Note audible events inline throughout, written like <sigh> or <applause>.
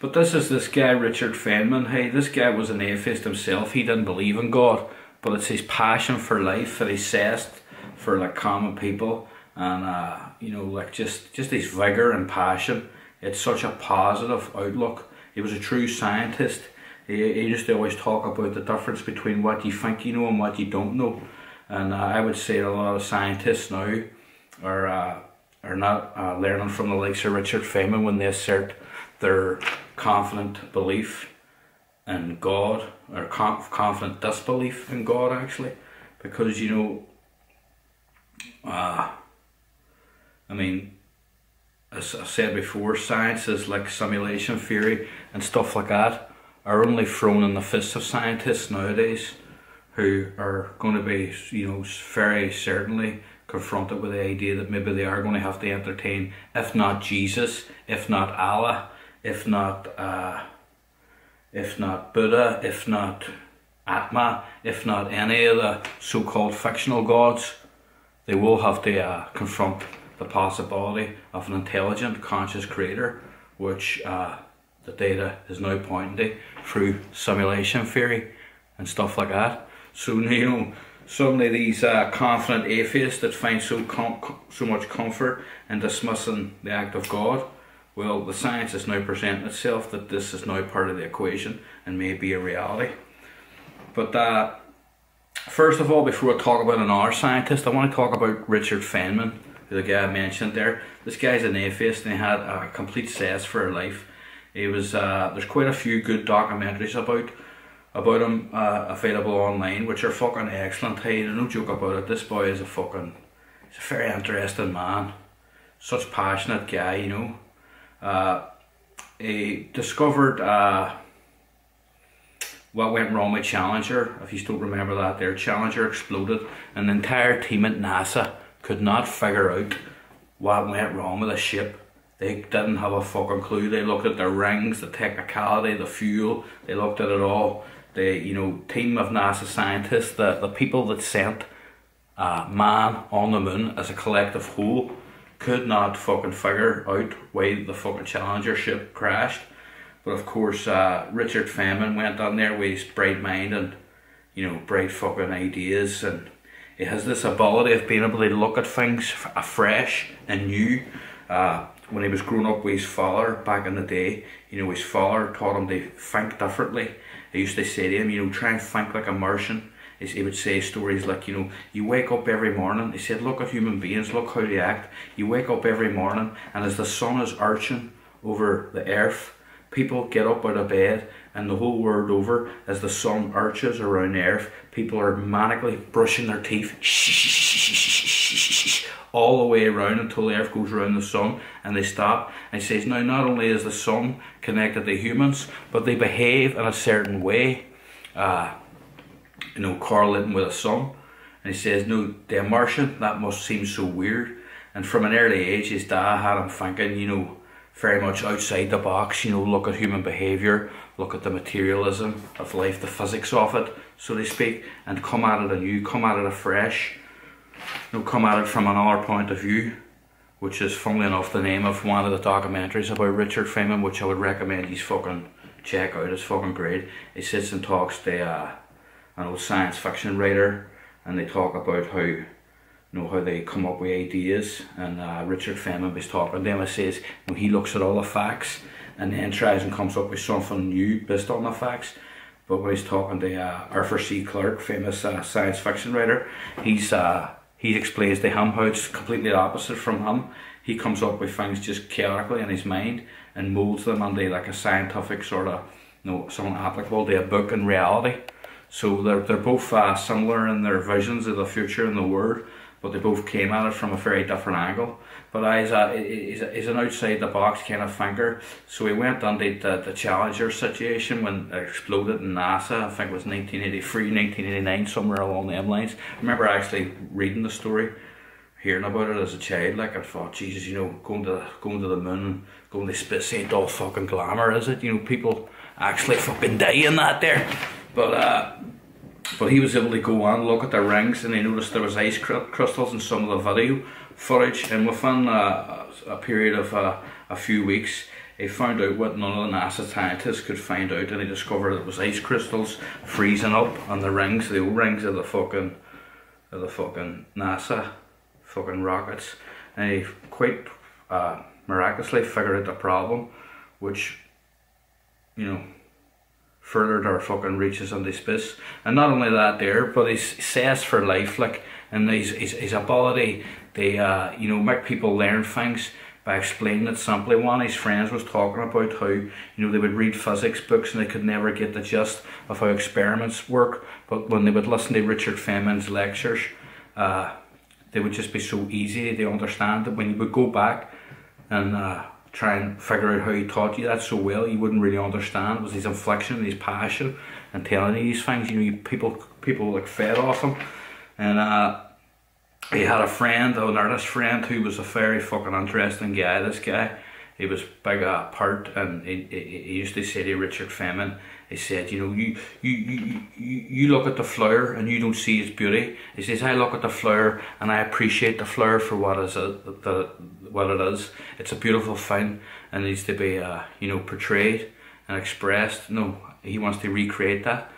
But this is this guy, Richard Feynman. Hey, this guy was an atheist himself. He didn't believe in God, but it's his passion for life that he says for like common people, and uh, you know, like just just his vigor and passion. It's such a positive outlook. He was a true scientist. He, he used to always talk about the difference between what you think you know and what you don't know. And uh, I would say a lot of scientists now are uh, are not uh, learning from the likes of Richard Feynman when they assert their confident belief in God or conf- confident disbelief in God actually, because you know, uh, I mean, as I said before, sciences like simulation theory and stuff like that are only thrown in the fists of scientists nowadays who are going to be, you know, very certainly confronted with the idea that maybe they are going to have to entertain, if not Jesus, if not Allah, if not, uh, if not Buddha, if not Atma, if not any of the so-called fictional gods, they will have to uh, confront the possibility of an intelligent, conscious creator, which uh, the data is now pointing to through simulation theory and stuff like that. So <laughs> you know, suddenly these uh, confident atheists that find so so much comfort in dismissing the act of God, well, the science is now presenting itself that this is now part of the equation and may be a reality. But uh, first of all, before I talk about another scientist, I want to talk about Richard Feynman the guy I mentioned there. This guy's an atheist and he had a complete cess for life. He was uh, there's quite a few good documentaries about about him uh, available online, which are fucking excellent. Hey, no joke about it. This boy is a fucking he's a very interesting man. Such passionate guy, you know. Uh, he discovered uh, what went wrong with Challenger. If you don't remember that, there Challenger exploded, and the entire team at NASA could not figure out what went wrong with the ship. They didn't have a fucking clue. They looked at the rings, the technicality, the fuel. They looked at it all. The you know team of NASA scientists, the the people that sent uh, man on the moon as a collective whole, could not fucking figure out why the fucking Challenger ship crashed. But of course, uh, Richard Feynman went on there with his bright mind and you know bright fucking ideas and he has this ability of being able to look at things afresh and new. Uh, when he was growing up with his father back in the day, you know, his father taught him to think differently. He used to say to him, you know, try and think like a Martian. He would say stories like, you know, you wake up every morning. He said, look at human beings, look how they act. You wake up every morning, and as the sun is arching over the earth, people get up out of bed and the whole world over as the sun arches around the earth people are manically brushing their teeth <laughs> all the way around until the earth goes around the sun and they stop and he says now not only is the sun connected to humans but they behave in a certain way uh, you know correlating with a sun and he says no the Martian that must seem so weird. And from an early age his dad had him thinking you know very much outside the box, you know, look at human behaviour, look at the materialism of life, the physics of it, so to speak, and come at it anew, come at it afresh, you know, come at it from another point of view, which is funnily enough the name of one of the documentaries about Richard Feynman, which I would recommend he's fucking check out, it's fucking great. He sits and talks to uh, an old science fiction writer, and they talk about how know how they come up with ideas and uh, Richard Feynman was talking to him and says when he looks at all the facts and then tries and comes up with something new based on the facts. But when he's talking to uh, Arthur C. Clarke famous uh, science fiction writer he's uh, he explains to him how it's completely opposite from him. He comes up with things just chaotically in his mind and molds them into like a scientific sort of you know something applicable to a book in reality so they're, they're both uh, similar in their visions of the future and the world but they both came at it from a very different angle. But I is a is, is an outside the box kind of thinker. So he went on the, the, the Challenger situation when it exploded in NASA. I think it was 1983, 1989, somewhere along them lines. I remember actually reading the story, hearing about it as a child. Like I thought, Jesus, you know, going to going to the moon, going to space ain't all fucking glamour, is it? You know, people actually fucking die in that there. But uh, but he was able to go on, look at the rings, and he noticed there was ice crystals in some of the video footage. And within uh, a period of uh, a few weeks, he found out what none of the NASA scientists could find out, and he discovered it was ice crystals freezing up on the rings, the O-rings of the fucking, of the fucking NASA fucking rockets, and he quite uh, miraculously figured out the problem, which, you know, furthered our fucking reaches into space. And not only that there, but he's says for life, like, and his, his, his ability, to uh, you know, make people learn things by explaining it simply. One of his friends was talking about how, you know, they would read physics books and they could never get the gist of how experiments work, but when they would listen to Richard Feynman's lectures, uh, they would just be so easy to understand that when you would go back and uh, try and figure out how he taught you that so well, you wouldn't really understand. Was his inflection and his passion and telling you these things. You know, people people like fed off him, and uh, he had a friend, an artist friend, who was a very fucking interesting guy. This guy, he was big at part, and he, he, he used to say to Richard Feynman, he said, you know, you, you, you, you, look at the flower and you don't see its beauty. He says, I look at the flower and I appreciate the flower for what is the, what it is. It's a beautiful thing and needs to be, uh, you know, portrayed and expressed. No, he wants to recreate that.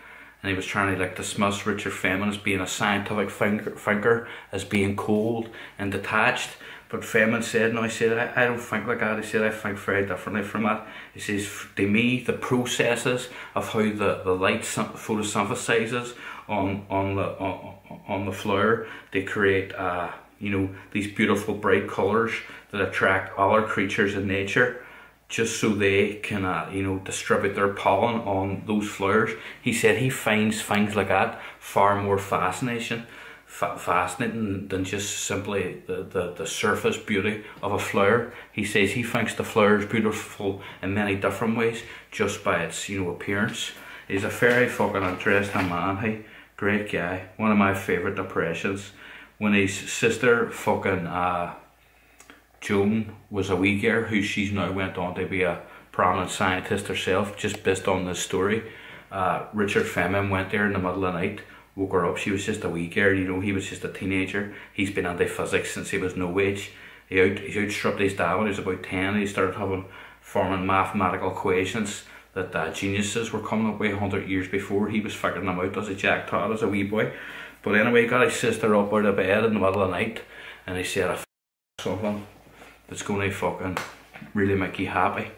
And he was trying to like dismiss Richard Feynman as being a scientific thinker, as being cold and detached. But Feynman said, no, he said, I, I don't think like that. He said, I think very differently from that. He says, to me, the processes of how the, the light photosynthesizes on, on, the, on, on the flower, they create, uh, you know, these beautiful bright colours that attract other creatures in nature just so they can, uh, you know, distribute their pollen on those flowers. He said he finds things like that far more fascination fascinating than just simply the, the, the surface beauty of a flower. He says he thinks the flower is beautiful in many different ways just by its you know appearance. He's a very fucking interesting man. He great guy. One of my favourite depressions. When his sister fucking uh, Joan was a wee girl who she's now went on to be a prominent scientist herself just based on this story. Uh, Richard Feynman went there in the middle of the night woke her up. She was just a wee girl, you know, he was just a teenager. He's been anti physics since he was no age. He out he outstripped his dad when he was about ten. He started having forming mathematical equations that uh, geniuses were coming up with hundred years before. He was figuring them out as a jack tot as a wee boy. But anyway, he got his sister up out of bed in the middle of the night and he said something that's gonna fucking really make you happy.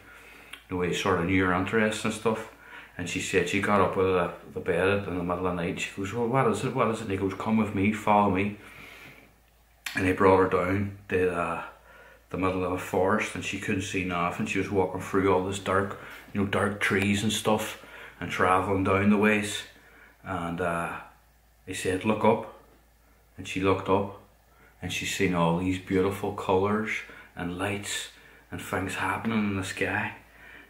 The way he sort of knew your interests and stuff. And she said she got up with the, the bed in the middle of the night. She goes, well, what is it? What is it? And he goes, come with me, follow me. And he brought her down to the middle of a forest and she couldn't see nothing. She was walking through all this dark, you know, dark trees and stuff and travelling down the ways. And uh, he said, look up. And she looked up and she seen all these beautiful colours and lights and things happening in the sky.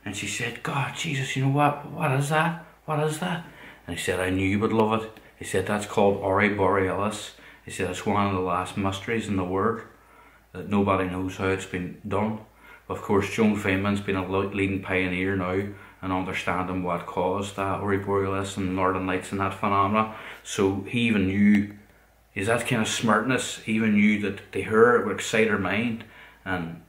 And she said, God, Jesus, you know what? What is that? What is that? And he said, I knew you would love it. He said, that's called Aurora Borealis. He said, it's one of the last mysteries in the world that nobody knows how it's been done. Of course, Joan Feynman's been a leading pioneer now in understanding what caused that Aurora Borealis and Northern Lights and that phenomena. So he even knew, is that kind of smartness, he even knew that to her it would excite her mind and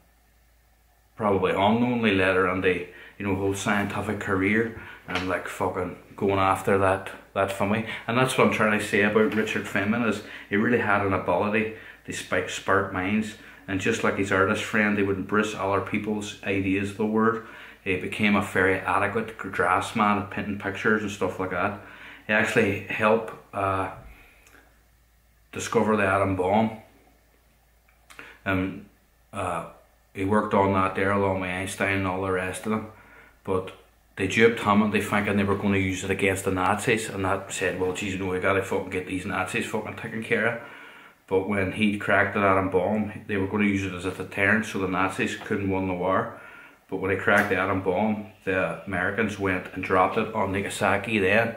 probably unknowingly led her on the you know, whole scientific career and like fucking going after that that family. And that's what I'm trying to say about Richard Feynman is he really had an ability to spike spark minds and just like his artist friend he would embrace other people's ideas of the word. He became a very adequate draftsman at painting pictures and stuff like that. He actually helped uh, discover the atom bomb. And uh, he worked on that there along with Einstein and all the rest of them. But they duped him and they thinking they were going to use it against the Nazis and that said, well, geez, know, we gotta fucking get these Nazis fucking taken care of. But when he cracked the atom bomb, they were going to use it as a deterrent so the Nazis couldn't win the war. But when he cracked the atom bomb, the Americans went and dropped it on Nagasaki then,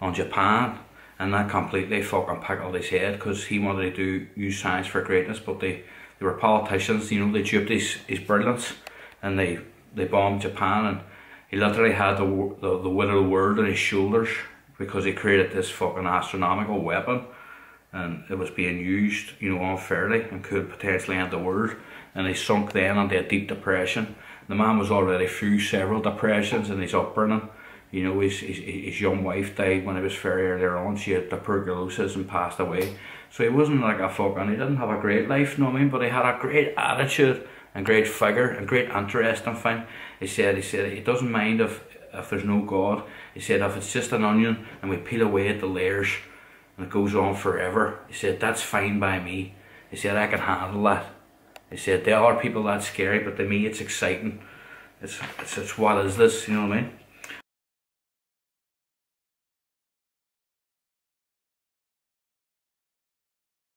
on Japan, and that completely fucking pickled his head because he wanted to do use science for greatness, but they, they were politicians, you know, they duped his, his brilliance and they, they bombed Japan and he literally had the, the, the weight of the world on his shoulders because he created this fucking astronomical weapon and it was being used, you know, unfairly and could potentially end the world. And he sunk then into a deep depression The man was already through several depressions in his upbringing. You know, his, his, his young wife died when he was very early on. She had tuberculosis and passed away. So he wasn't like a fucking, he didn't have a great life, you know what I mean? But he had a great attitude and great figure and great interesting thing. He said, he said, he doesn't mind if, if there's no God. He said, if it's just an onion and we peel away at the layers and it goes on forever, he said, that's fine by me. He said, I can handle that. He said, there are people that's scary, but to me it's exciting. It's, it's, it's what is this, you know what I mean?